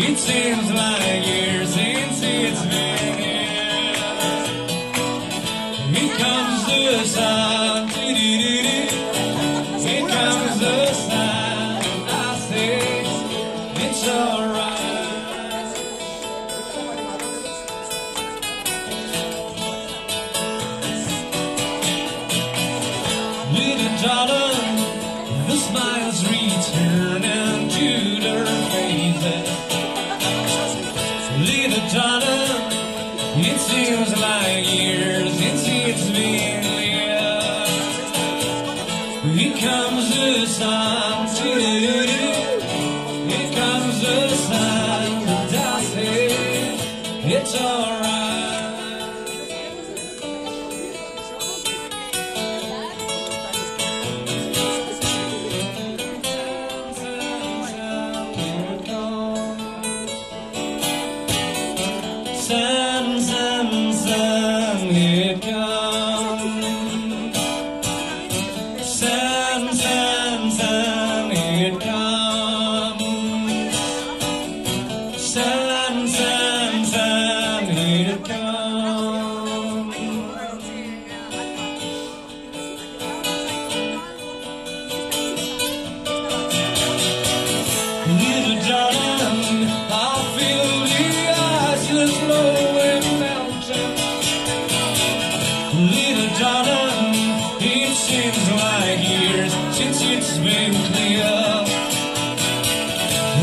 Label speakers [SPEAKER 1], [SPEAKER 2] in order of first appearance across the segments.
[SPEAKER 1] It seems like years since it's been. Here comes the sun. Here comes the sun. I say it's alright. Little darling, the smiles returning to their faces. Little darling, it seems like years since it's been here. Here comes the sun, here comes the sun, I say it's alright. ซ้ำซ้ำซ้ำเหตุการ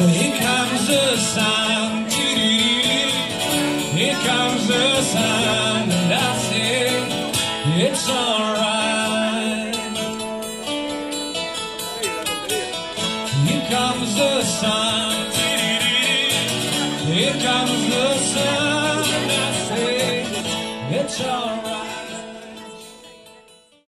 [SPEAKER 1] here comes the sun. Here comes the sun, and. It's alright. Here comes the sun. Here comes the sun, and. It's alright.